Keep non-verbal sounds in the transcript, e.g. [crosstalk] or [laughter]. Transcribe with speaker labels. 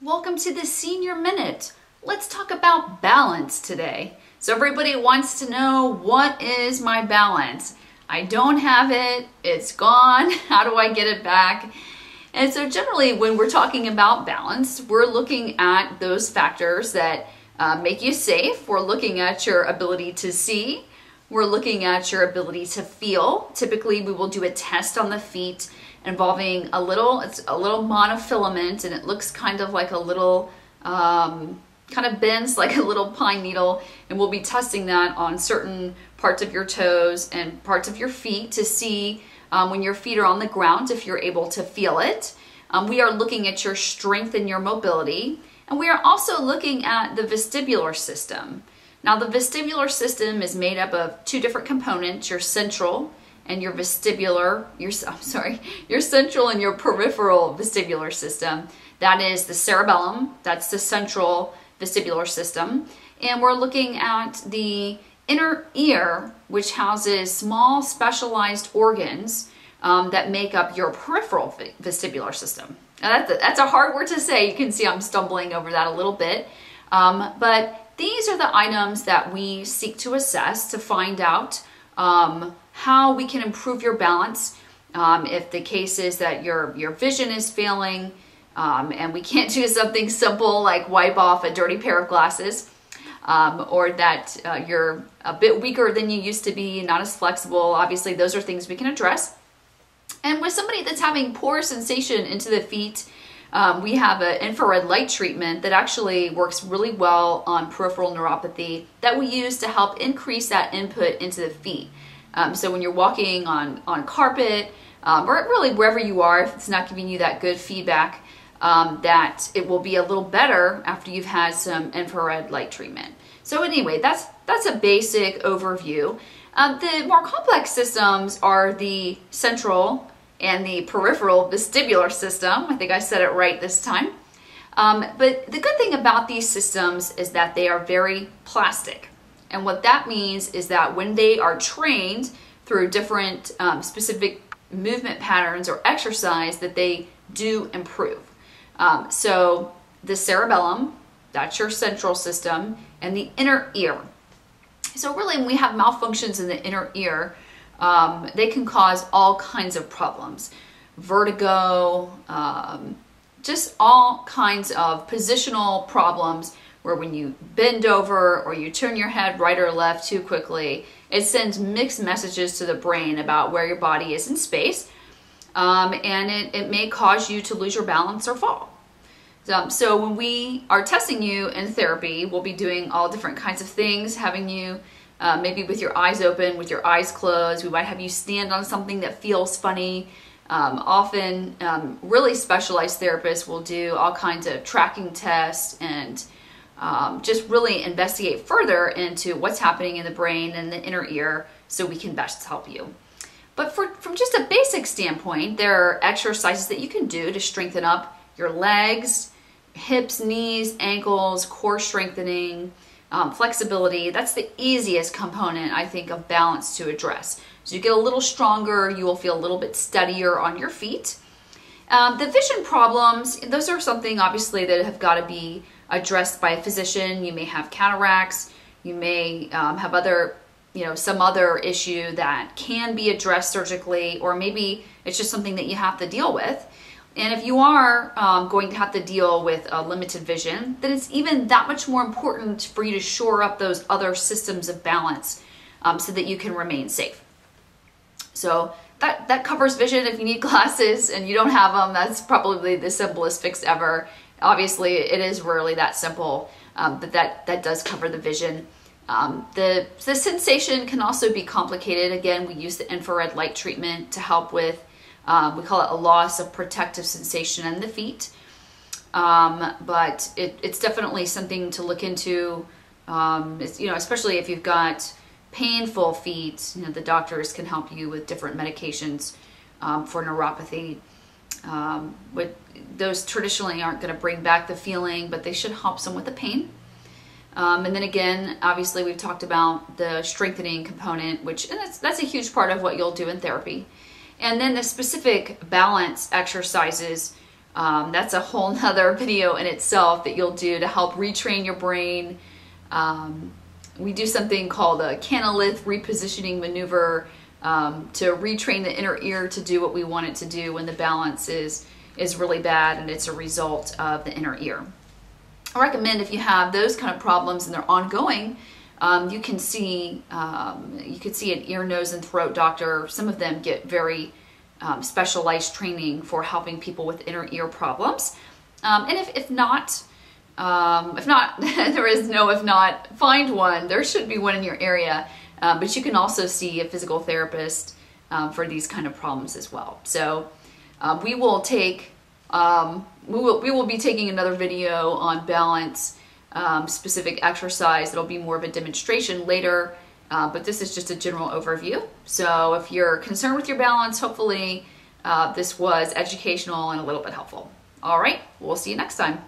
Speaker 1: Welcome to the Senior Minute. Let's talk about balance today. So, everybody wants to know what is my balance? I don't have it, it's gone. [laughs] How do I get it back? And so, generally, when we're talking about balance, we're looking at those factors that uh, make you safe. We're looking at your ability to see, we're looking at your ability to feel. Typically, we will do a test on the feet involving a little, it's a little monofilament and it looks kind of like a little, um, kind of bends [laughs] like a little pine needle. And we'll be testing that on certain parts of your toes and parts of your feet to see um, when your feet are on the ground if you're able to feel it. Um, we are looking at your strength and your mobility. And we are also looking at the vestibular system. Now, the vestibular system is made up of two different components your central and your vestibular, your, [laughs] I'm sorry, your central and your peripheral vestibular system. That is the cerebellum, that's the central vestibular system. And we're looking at the inner ear, which houses small specialized organs um, that make up your peripheral vestibular system. Now that's, a, that's a hard word to say. You can see I'm stumbling over that a little bit. Um, but these are the items that we seek to assess to find out um, how we can improve your balance. Um, if the case is that your, your vision is failing um, and we can't [laughs] do something simple like wipe off a dirty pair of glasses, um, or that uh, you're a bit weaker than you used to be, not as flexible, obviously those are things we can address. And with somebody that's having poor sensation into the feet, um, we have an infrared light treatment that actually works really well on peripheral neuropathy that we use to help increase that input into the feet. Um, so when you're walking on, on carpet, um, or really wherever you are, if it's not giving you that good feedback, um, that it will be a little better after you've had some infrared light treatment. So anyway, that's that's a basic overview. Um, the more complex systems are the central and the peripheral vestibular system. I think I said it right this time. Um, but the good thing about these systems is that they are very plastic. And what that means is that when they are trained through different um, specific movement patterns or exercise, that they do improve. Um, so the cerebellum, that's your central system, and the inner ear. So really when we have malfunctions in the inner ear, um, they can cause all kinds of problems vertigo, um, just all kinds of positional problems where when you bend over or you turn your head right or left too quickly, it sends mixed messages to the brain about where your body is in space. Um, and it, it may cause you to lose your balance or fall. Um, so when we are testing you in therapy, we'll be doing all different kinds of things, having you uh, maybe with your eyes open, with your eyes closed. We might have you stand on something that feels funny. Um, often, um, really specialized therapists will do all kinds of tracking tests and um, just really investigate further into what's happening in the brain and the inner ear so we can best help you. But for, from just a basic standpoint, there are exercises that you can do to strengthen up your legs, hips, knees, ankles, core strengthening, um, flexibility, that's the easiest component, I think, of balance to address. So you get a little stronger, you will feel a little bit steadier on your feet. Um, the vision problems, those are something obviously that have got to be addressed by a physician. You may have cataracts, you may um, have other, you know, some other issue that can be addressed surgically, or maybe it's just something that you have to deal with. And if you are um, going to have to deal with a limited vision, then it's even that much more important for you to shore up those other systems of balance um, so that you can remain safe. So that, that covers vision. If you need [laughs] glasses and you don't have them, that's probably the simplest fix ever. Obviously, it is rarely that simple, um, but that, that does cover the vision. Um, the, the sensation can also be complicated. Again, we use the infrared light treatment to help with um, we call it a loss of protective sensation in the feet. Um, but it, it's definitely something to look into. Um, you know, especially if you've got painful feet, you know, the doctors can help you with different medications um, for neuropathy. Um, with, those traditionally aren't going to bring back the feeling, but they should help some with the pain. Um, and then again, obviously, we've talked about the strengthening component, which that's, that's a huge part of what you'll do in therapy. And then the specific balance exercises Um, that's a whole [laughs] nother video in itself that you'll do to help retrain your brain. Um, we do something called a canalith repositioning maneuver um, to retrain the inner ear to do what we want it to do when the balance is, is really bad and it's a result of the inner ear. I recommend if you have those kind of problems and they're ongoing, um, you can see um, you could see an ear, nose, and throat doctor. Some of them get very um, specialized training for helping people with inner ear problems. Um, and if, if not, um, if not, [laughs] there is no if not, find one. There should be one in your area. Uh, but you can also see a physical therapist um, for these kind of problems as well. So uh, we will take, um, we, will, we will be taking another video on balance, um, specific exercise. It'll be more of a demonstration later, uh, but this is just a general overview. So if you're concerned with your balance, hopefully uh, this was educational and a little bit helpful. All right, we'll see you next time.